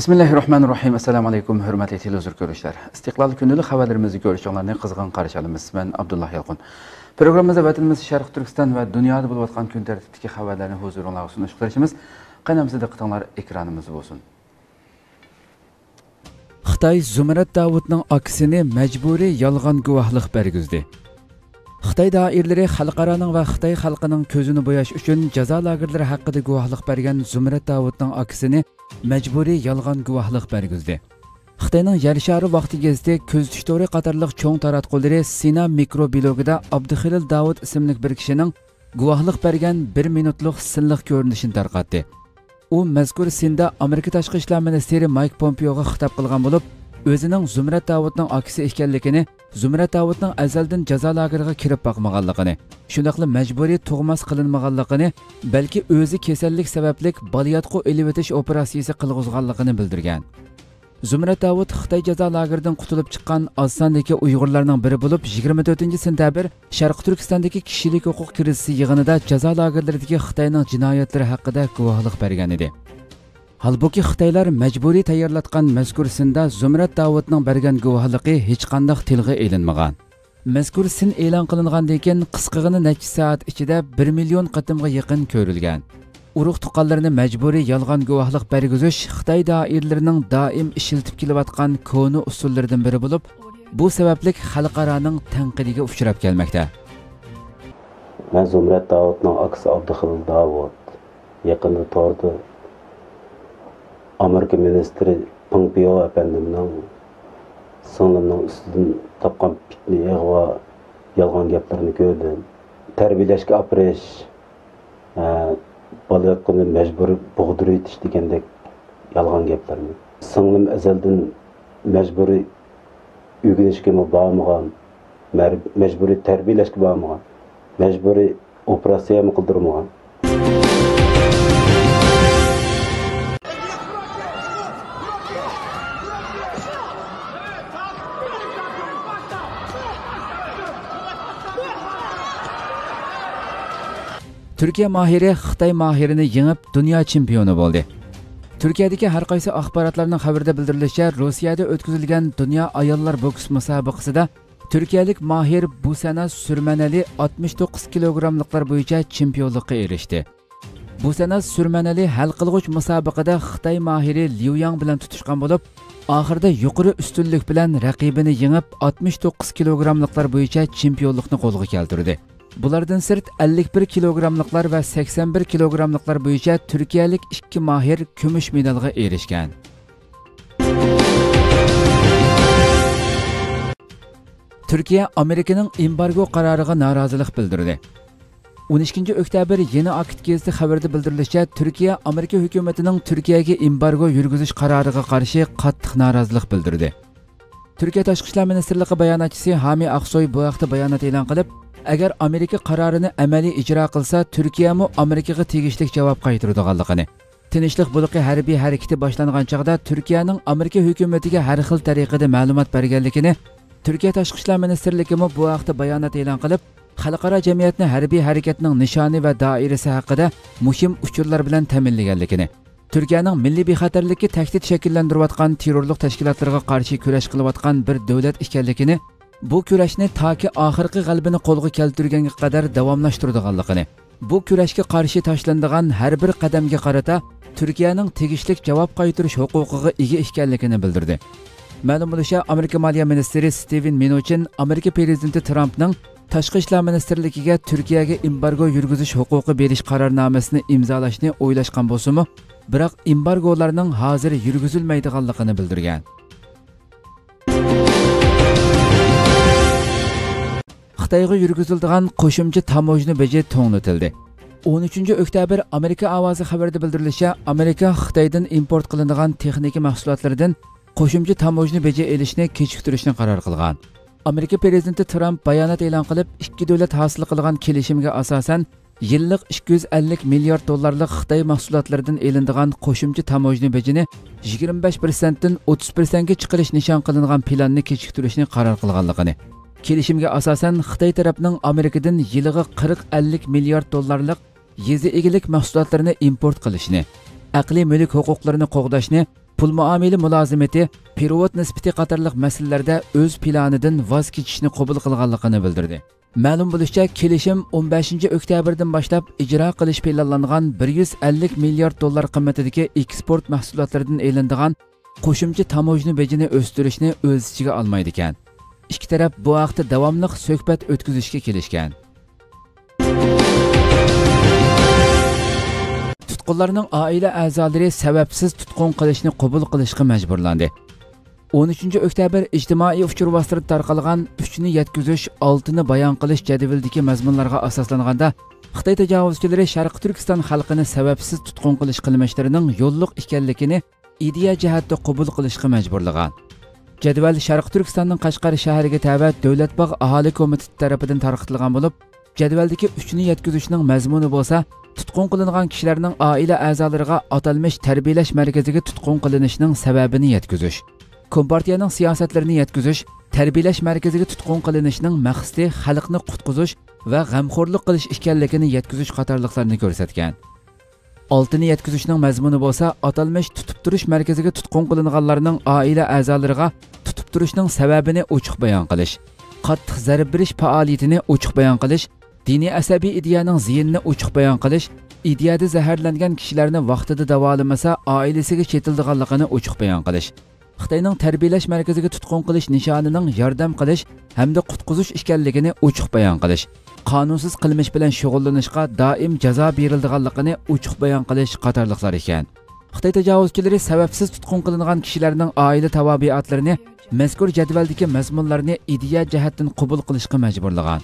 bismillahi rohmanir rohim assalomu alaykum hurmatli televizor ko'ruvchilar istiqlol kundalik xabarlarimizni ko'rishinglarni qizg'in qarshi olamiz man abdulloh yalqun programmamizda vatanimiz sharq turkiston va dunyoda bo'layotgan kun tartibidagi xabarlarni huzuringlarga sunish qilishimiz qaynamizda diqqatinglar ekranimiz bo'lsin. Xitoy zumrad davudning aksini majburiy yolg'on guvohlik bergizdi. Xitoy doirlari xalqaroning va xitoy xalqining ko'zini bo'yash uchun jazo lagerlari haqida guvohlik bergan zumrat davudning aksini majburiy yolg'on guvohlik bergizdi. Xitoyning yer shari vaqti gazeti ko'z tushtori qatorliq cho'ng taratqullari sina mikroblogida abduxilil davud ismli bir kishining guvohlik bergan bir minutlik silliq ko'rinishini tarqatdi. U mazkur sinda amerika tashqi ishlar ministri mayk pompeoga xitob qilgan bo'lib o'zining zumrat davudning akisi ekanligini zumrat davudning azaldan jazo lageriga kirib boqmaganligini shundoqla majburiy tug'mas qilinmaganligini balki o'zi kasallik sababli balyotqu ilib o'tish operatsiyasi qilg'izganligini bildirgan. Zumrat davud xitoy jazo lageridan qutulib chiqqan oz sondagi uyg'urlarning biri bo'lib 24 sentabr sharqi turkistondagi kishilik huquq krizisi yig'inida jazo lagerlaridagi xitoyning jinoyatlari haqida guvohlik bergan edi. Halbuki Xitoylar majburiy tayyorlatgan mazkur sinda Zumrat Davudning bergan guvohligi hech qanday tilg'a ilinmagan. Mazkur sin e'lon qilingandan keyin qisqig'ini necha soat ichida 1 million qatimga yaqin ko'rilgan. Urug' tuqqanlarni majburiy yolg'on guvohlik bergizish Xitoy doirlarining doim ishiltib kelayotgan koni usullaridan biri bo'lib, bu sababli xalqaroning tanqidiga uchrab kelmoqda. Men Zumrat Davudning aksi Abduxil Davud yaqinda tordi Amerika ministri Pompeo әпәндімнің сыңлымның үстіден тапқан пітні еғуа ялған гәпләрне көрді. Тәрбиеләшкә апреш, ә, балаларны мәҗбүр бугдыру итеш дигәндәк ялган гәпләрне. Сыңлым әзелдән мәҗбүри үгенешкә мөбамыган, мәҗбүри тәрбиеләшкә бамыган, мәжбүрі операция мы. Turkiya mohiri xitoy mohirini yengib dunyo chempioni bo'ldi. Turkiyadagi har qaysi axborotlarning xabarda bildirilishicha rossiyada o'tkazilgan dunyo ayollar boks musobaqasida turkiyalik mohir busana surmanali 69 kilogrammliklar bo'yicha chempionlikqa erishdi. Busana surmanali hal qilg'uch musobaqada xitoy mohiri liuyang bilan tutishgan bo'lib oxirida yuqori ustunlik bilan raqibini yengib 69 kilogrammliklar bo'yicha chempionlikni qo'lga keltirdi. Bulardan sırt 51 kilogrammliklar va 81 kilogrammliklar bo'yicha turkiyalik iki mahir kumush medalga erishgan. Turkiya Amerikaning embargo qaroriga norozilik bildirdi. 12 oktyabr yeni Akit gezdi xabarida bildirilishicha Turkiya Amerika hukumatining Turkiyaga embargo yurgizish qaroriga qarshi qattiq norozilik bildirdi. Turkiya tashqi ishlar ministrligi bayonotchisi Hami Aqsoy bu haqda bayonot e'lon qilib, agar amerika qarorini amaliy ijro qilsa turkiyami amerikaga tegishli javob qaytaradiganligini. Tinchlik buluqi harbiy harakati boshlangan chog'da turkiyaning amerika hukumatiga har xil tariqada ma'lumot berganligini turkiya tashqi ishlar ministrligimi bu haqda bayonot e'lon qilib xalqaro jamiyatni harbiy harakatning nishoni va doirasi haqida muhim uchurlar bilan ta'minlaganligini. Turkiyaning milliy bexatarlikka tahdid shakllantirayotgan terrorlik tashkilotlarga qarshi kurash qilayotgan bir davlat ekanligini bu kurashni toki oxirgi g'albini qo'lga keltirganga qadar davomlashtiradiganligini bu kurashga qarshi tashlanadigan har bir qadamga qarata turkiyaning tegishli javob qaytarish huquqiga ega ekanligini bildirdi. Ma'lum bo'lishicha amerika moliya ministri steven Mnuchin amerika prezidenti Trumpning tashqi ishlar ministrligiga turkiyaga embargo yurgizish huquqi berish qarornomasini imzolashni o'ylashgan bo'lsimi biroq embargolarning hozir yurgizilmaydiganligini bildirgan. Xitoyga yurgizildigan qo'shimcha tamojni beji to'ngnitildi 13 oktyabr amerika ovozi xabarida bildirilishicha amerika xitoydan import qilinadigan texnika mahsulotlaridan qo'shimcha tamojni beji elishni kechiktirishni qaror qilgan. Amerika prezidenti tramp bayonot e'lon qilib ikki davlat hosil qilgan kelishimga asosan yillik 250 milliard dollarlik xitoy mahsulotlaridan elinadigan qo'shimcha tamojni bejini 25 persentdan 30 persentga chiqarish nishon qilingan planni kechiktirishni qaror qilganligini. Kelishimga asosan xitoy tarafining amerikadan yiliga 40-50 milliard dollarlik yezi egilik mahsulotlarini import qilishni aqliy mulk huquqlarini qo'g'dashni pul muomili mulozimati perevod nisbati qatorliq masalalarda o'z planidan voz kechishni qabul qilganligini bildirdi. Ma'lum bo'lishicha kelishim 15 oktyabrdan boshlab ijro qilish planlangan 150 milliard dollar qimmatidagi eksport mahsulotlaridan e'lindigan qo'shimcha tamojni bejini o'stirishni o'z ichiga olmaydi ekan. Ikki taraf bu haqda davomli suhbat o'tkazishga kelishgan. Tutqunlarning oila a'zolari sababsiz tutqun qilishni qabul qilishga majburlandi. 13 oktyabr ijtimoiy uchur vositasida tarqalgan uchni yetkazish oltini bayon qilish jadvalidagi mazmunlarga asoslanganda xitoy tajovuzchilari sharqi turkiston xalqini sababsiz tutqun qilish qilmishlarining yo'lliq ekanligini ideya jihatda qabul qilishga majburlagan. Jadval sharqi turkistonning qashqar shahriga tava davlat bog' aholi komiteti tarafidan tarqitilgan bo'lib jadvaldagi uchni yetkazishning mazmuni bo'lsa tutqun qilingan kishilarning oila a'zolariga atalmish tarbiyalash markaziga tutqun qilinishining sababini yetkazish kompartiyaning siyosatlarini yetkazish tarbiyalash markaziga tutqun qilinishining maqsadi xalqni qutqizish va g'amxo'rlik qilish ekanligini yetkazish qatorliqlarni ko'rsatgan. Oltini yetkazishning mazmuni bo'lsa atalmish tutib turish markaziga tutqun qilinganlarning oila a'zolariga tutib turishning sababini ochiq bayon qilish qattiq zarb berish faoliyatini ochiq bayon qilish diniy asabiy ideyaning ziyinini ochiq bayon qilish ideyada zaharlangan kishilarni vaqtida davolamasa oilasiga chetildiganligini ochiq bayon qilish xitoyning tarbiyalash markaziga tutqun qilish nishonining yordam qilish hamda qutqizish ekanligini ochiq bayon qilish qonunsiz qilmish bilan shug'ullanishga doim jazo berildiganligini ochiq bayon qilish qatorliqlar ekan. Xitoy tajovuzchilari sababsiz tutqun qilingan kishilarning oila tavobiatlarini mazkur jadvaldagi mazmunlarni ideya jihatdan qabul qilishga majburlagan.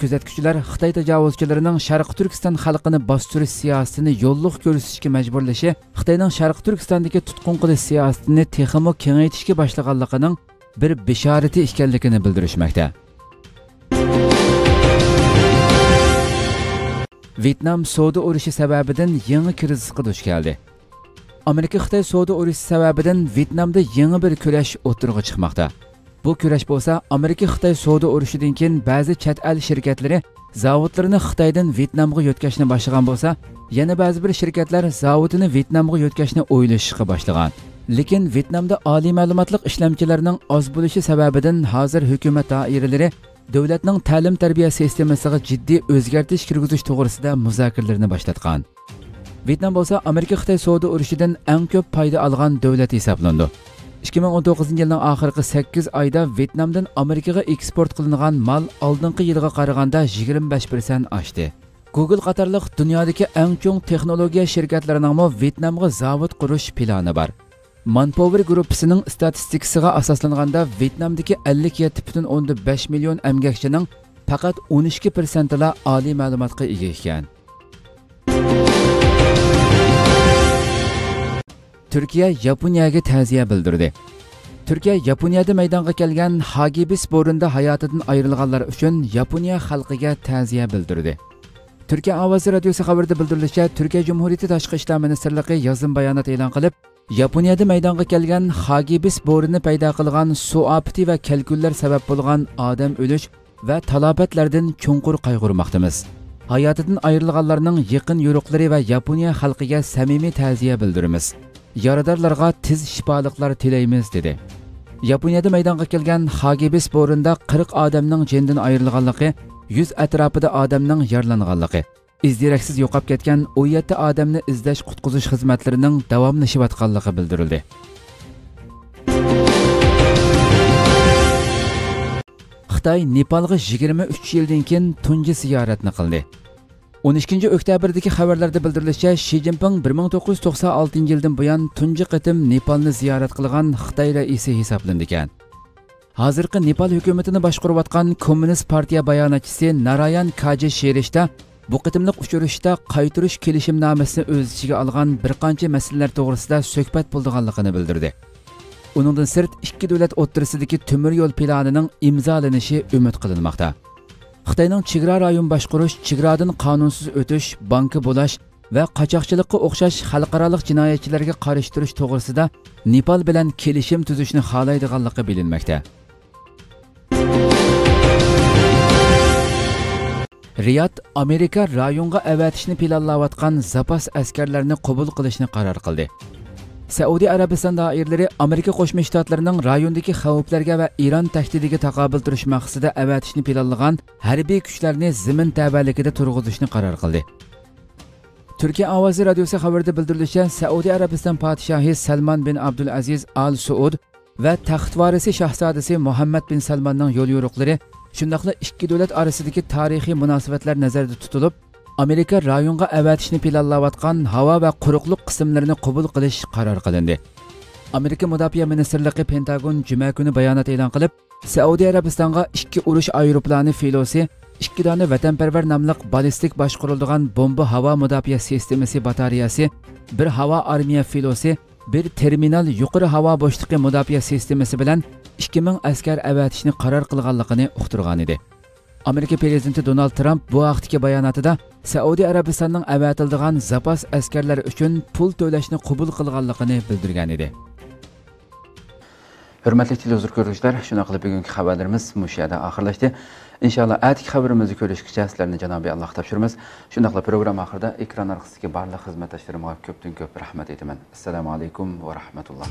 Kuzatuvchilar xitoy tajovuzchilarining sharqi turkiston xalqini bostirish siyosatini yo'lliq ko'rsatishga majburlashi xitoyning sharqi turkistondagi tutqun qilish siyosatini texmo kengaytishga boshlaganligining bir bishorati ekanligini bildirishmoqda. Vyetnam savdo urushi sababidan yangi krizisga duch keldi. Amerika xitoy savdo urushi sababidan vyetnamda yangi bir kurash o'tirg'i chiqmoqda. Bu kurash bo'lsa amerika xitoy savdo urushidan keyin ba'zi chet el shirkatlari zavodlarini xitoydan vyetnamga yo'tkashni boshlagan bo'lsa yana ba'zi bir shirkatlar zavodini vyetnamga yo'tkashni o'ylashishga boshlagan. Lekin vyetnamda oliy ma'lumotli ishlamchilarning oz bo'lishi sababidan hozir hukumat doiralari davlatning ta'lim tarbiya sistemasiga jiddiy o'zgartish kirgizish to'g'risida muzokaralarni boshlatgan. Vyetnam bo'lsa amerika xitoy savdo urushidan eng ko'p foyda olgan davlat hisoblandi 2019 yilning oxirgi 8 oyda Vyetnamdan Amerikaga eksport qilingan mol oldingi yilga qaraganda 25% oshdi. Google qatorliq dunyodagi eng chong texnologiya shirkatlarining Vyetnamga zavod qurish plani bor. Manpower gruppasining statistikasiga asoslanganda Vyetnamdagi 57.5 million emgakchining faqat 12% persentila oliy ma'lumotga ega ekan. Turkiya yaponiyaga ta'ziya bildirdi. Turkiya yaponiyada maydonga kelgan hagibis bo'rinda hayotidan ayrilganlar uchun yaponiya xalqiga ta'ziya bildirdi. Turkiya ovozi radiosi xabarida bildirilishicha turkiya jumhuriyati tashqi ishlar ministrligi yozim bayonot e'lon qilib yaponiyada maydonga kelgan hagibis bo'rini paydo qilgan suv opiti va kalkunlar sabab bo'lgan odam o'lish va talobatlardan chunqur qayg'urmoqdamiz. Hayotidan ayrilganlarning yaqin yo'riqlari va yaponiya xalqiga samimiy ta'ziya bildiramiz. Yaradorlarga tiz shifoliklar tilaymiz dedi. Yaponiyada maydonga kelgan hagibis bo'rinda 40 odamning jendan ayrilganligi 100 atrofida odamning yaralanganligi. Izdiraksiz yo'qolib ketgan 17 odamni izlash qutqizish xizmatlarining davomlashayotganligi bildirildi. Xitoy nepalga 23 yildan keyin tunji ziyoratni qildi. 12 oktyabrdagi xabarlarda bildirilishicha shi zinpin 1996 yildan buyon tunji qatim nepalni ziyorat qilgan xitoy raisi hisoblanadi ekan. Hozirgi nepal hukumatini boshqarayotgan kommunist partiya bayonotchisi narayan kaji sherishda bu qitimliq uchrashishda qaytirish kelishimnomasini o'z ichiga olgan bir qancha masalalar to'g'risida suhbat bo'lganligini bildirdi. Uningdan sirt ikki davlat o'ttirisidagi temir yo'l planining imzolanishi umid qilinmoqda. Xitoyning chegara rayon boshqarish chegaradan qonunsiz o'tish banki bo'lash va qochoqchilikqa o'xshash xalqaroliq jinoyatchilarga qarshi turish to'g'risida nepal bilan kelishim tuzishni xohlaydiganligi bilinmoqda. Riyod amerika rayonga avatishni planlayotgan zapas askarlarni qabul qilishni qaror qildi. Сауди Арабистан даирлери Америка Кошма Штатларының райондагы хәвефләргә ва Иран тәһдидигә тәкъабул турыш максаты әвәтишне планлаган хәрби күчләрне зимин тәбәлигидә тургызышны карар кылды. Türkiye Avazı Radyosu haberde bildirilişe Saudi Arabistan Padişahı Salman bin Abdülaziz Al Suud ve tahtvarisi şahzadesi Muhammed bin Salman'ın yol yorukları, şundakla iki devlet arasındaki tarihi münasebetler nazarda tutulup, amerika rayonga avatishni planlayotgan havo va quruqliq qismlarini qabul qilish qaror qilindi. Amerika mudofaa ministrligi pentagon juma kuni bayonot e'lon qilib saudiya arabistonga ikki urush aeroplani filosi ikki dona vatanparvar nomli ballistik boshqariladigan bomba havo mudofaa sistemasi batareyasi bir havo armiya filosi bir terminal yuqori havo bo'shliqi mudofaa sistemasi bilan 2000 askar avatishni qaror qilganligini uqtirgan edi. Amerika prezidenti donald tramp bu vaqtdagi bayonotida saudiya arabistonning avatildigan zapas askarlar uchun pul to'lashni qabul qilganligini bildirgan edi. Hurmatli televizor ko'ruvchilar shuna qilib bugungi xabarlarimiz mushu yerda oxirlashdi. Inshaalloh atigi xabarimizni ko'rishgacha sizlarni janobiy alloh topshiramiz. Shundoqla programma oxirida ekran orqasidagi barliq xizmatdoshlarimga ko'pdan ko'p rahmat aytaman. Assalomu alaykum va rahmatulloh.